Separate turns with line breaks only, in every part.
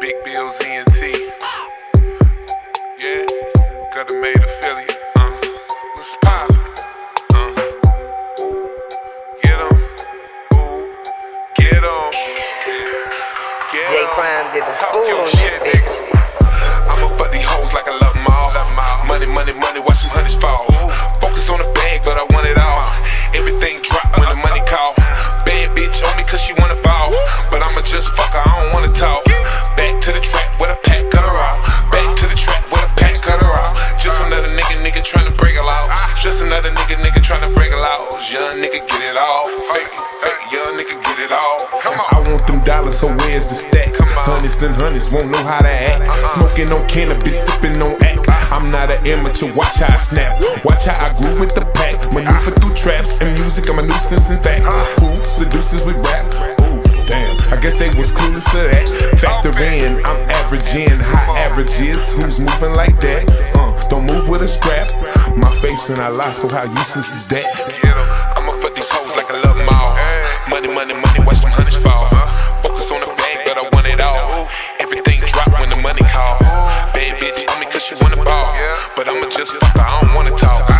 Big Bill ZNT.
Yeah,
gotta made a Philly. Uh, what's pop?
Uh,
ooh, get on, ooh, get on. Yeah. Get J.
Prime did the school
on shit, this bitch.
I'ma fuck these hoes like I love them all. Money, money, money, watch some hundreds fall. Another nigga, nigga tryna break a law. Young nigga get it all. Fake, fake, young nigga get it all. Come on. I want them dollars, so where's the stacks? Hundreds and hundreds won't know how to act. Uh-huh. Smoking on cannabis, sipping on act. I'm not an amateur, watch how I snap. Watch how I grew with the pack. Maneuver through traps and music, I'm a nuisance in fact. Uh-huh. Who seduces with rap? I guess they was clueless to that. Factor in, I'm averaging high averages. Who's moving like that? Uh, don't move with a strap. My faith's in Allah, so how useless is that? I'ma fuck these hoes like I love them all. Money, money, money, watch them hundreds fall. Focus on the bag, but I want it all. Everything drop when the money call. Bad bitch on me cause she wanna ball. But I'ma just fuck her, I don't wanna talk.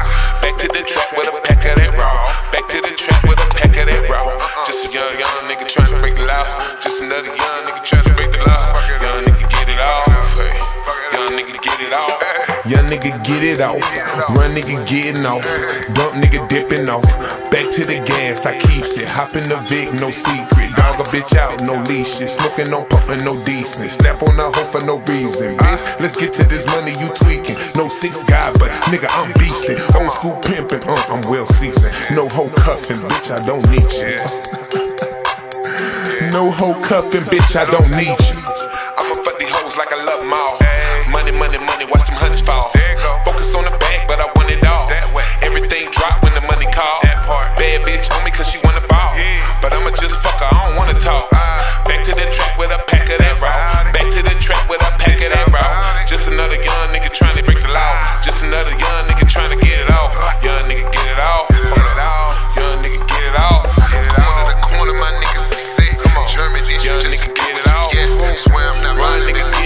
Young nigga trying to break the law. Young nigga get it all. Hey, Young nigga get it all. Young nigga get it off, run nigga getting off, dump nigga dipping off. Back to the gas, I keeps it. Hop in the Vic, no secret. Dog a bitch out, no leashes. Smoking, no pumping, no decent. Snap on the hoe for no reason. Bitch, let's get to this money you tweaking. No six guy, but nigga I'm beastin'. Old school pimpin', uh, I'm well seasoned. No hoe cuffin', bitch I don't need you no hoe cuffin', bitch, I don't need you. I'ma fuck these hoes like I love them all. Money, money, money, watch them hunters fall. Focus on the bag, but I
swear I'm not riding the.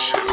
shit.